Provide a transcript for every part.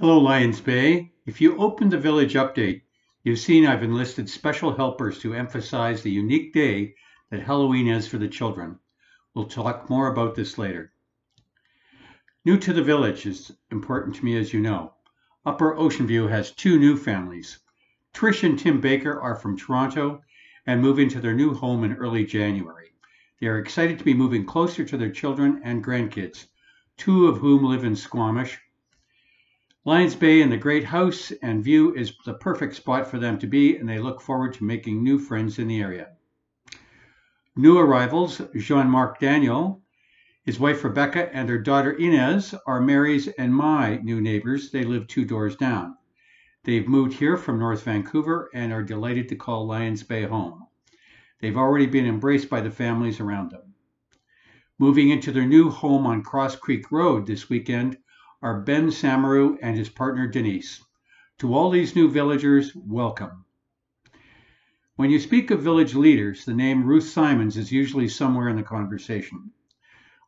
Hello, Lions Bay. If you opened the village update, you've seen I've enlisted special helpers to emphasize the unique day that Halloween is for the children. We'll talk more about this later. New to the village is important to me, as you know. Upper Ocean View has two new families. Trish and Tim Baker are from Toronto and move into their new home in early January. They are excited to be moving closer to their children and grandkids, two of whom live in Squamish. Lions Bay and the great house and view is the perfect spot for them to be, and they look forward to making new friends in the area. New arrivals Jean Marc Daniel, his wife Rebecca, and their daughter Inez are Mary's and my new neighbors. They live two doors down. They've moved here from North Vancouver and are delighted to call Lions Bay home. They've already been embraced by the families around them. Moving into their new home on Cross Creek Road this weekend are Ben Samaru and his partner Denise. To all these new villagers, welcome. When you speak of village leaders, the name Ruth Simons is usually somewhere in the conversation.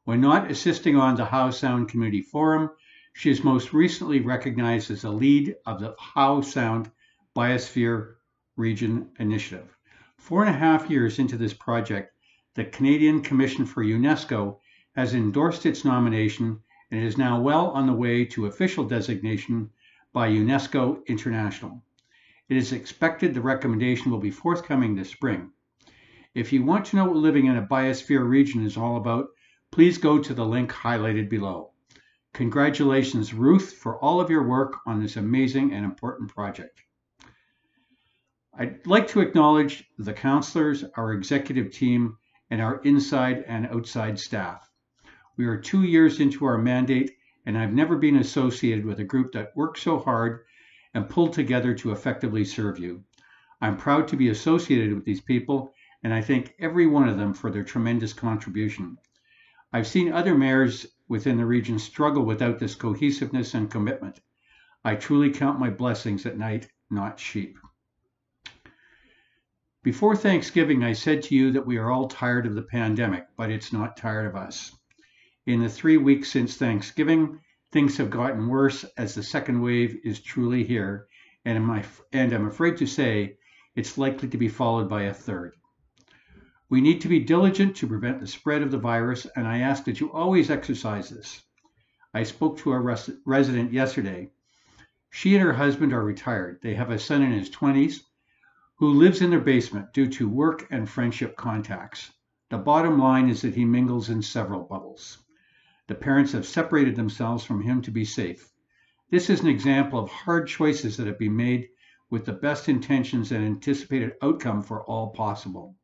When not assisting on the Howe Sound Community Forum, she is most recently recognized as the lead of the Howe Sound Biosphere Region Initiative. Four and a half years into this project, the Canadian Commission for UNESCO has endorsed its nomination and is now well on the way to official designation by UNESCO International. It is expected the recommendation will be forthcoming this spring. If you want to know what living in a biosphere region is all about, please go to the link highlighted below. Congratulations, Ruth, for all of your work on this amazing and important project. I'd like to acknowledge the councillors, our executive team, and our inside and outside staff. We are two years into our mandate, and I've never been associated with a group that worked so hard and pulled together to effectively serve you. I'm proud to be associated with these people, and I thank every one of them for their tremendous contribution. I've seen other mayors within the region struggle without this cohesiveness and commitment. I truly count my blessings at night, not sheep. Before Thanksgiving, I said to you that we are all tired of the pandemic, but it's not tired of us. In the three weeks since Thanksgiving, things have gotten worse as the second wave is truly here, and, and I'm afraid to say it's likely to be followed by a third. We need to be diligent to prevent the spread of the virus, and I ask that you always exercise this. I spoke to a res- resident yesterday. She and her husband are retired. They have a son in his 20s who lives in their basement due to work and friendship contacts. The bottom line is that he mingles in several bubbles. The parents have separated themselves from him to be safe. This is an example of hard choices that have been made with the best intentions and anticipated outcome for all possible.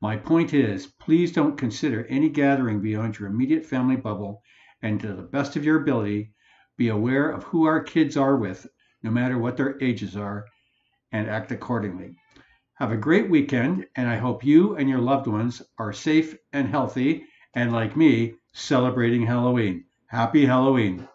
My point is, please don't consider any gathering beyond your immediate family bubble, and to the best of your ability, be aware of who our kids are with, no matter what their ages are, and act accordingly. Have a great weekend, and I hope you and your loved ones are safe and healthy, and like me, celebrating Halloween. Happy Halloween.